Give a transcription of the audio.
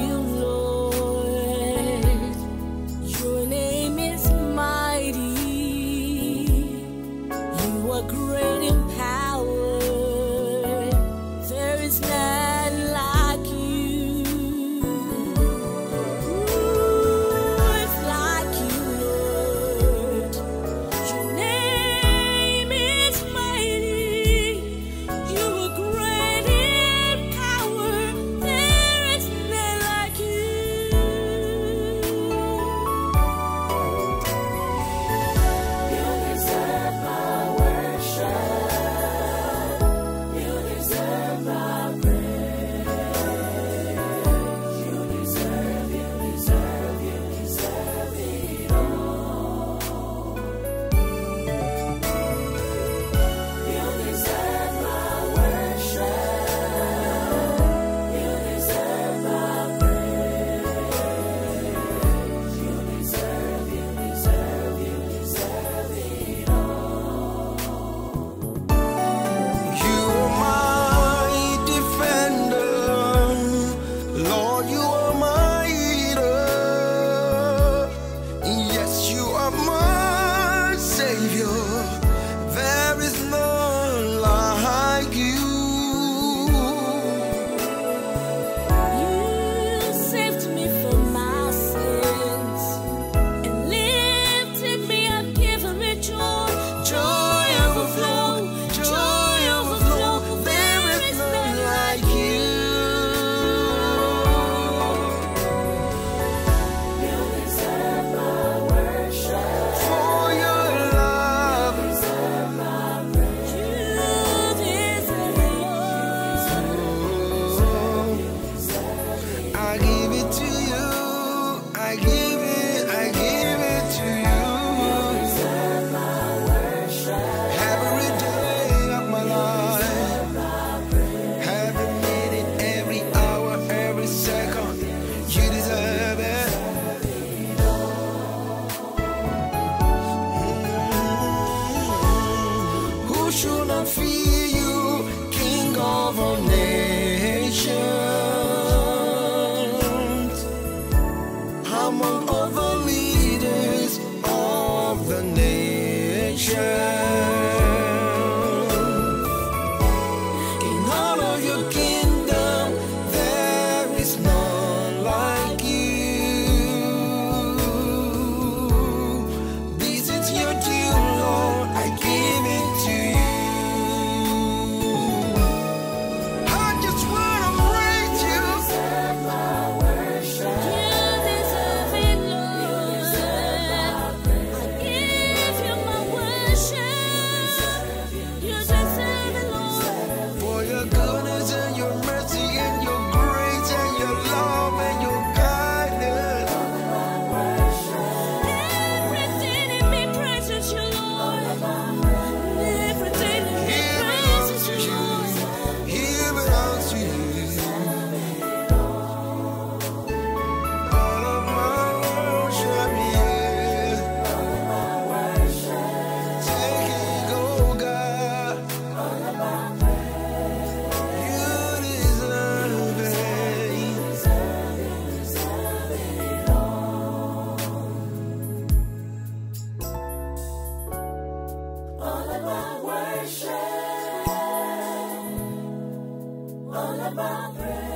you all of our.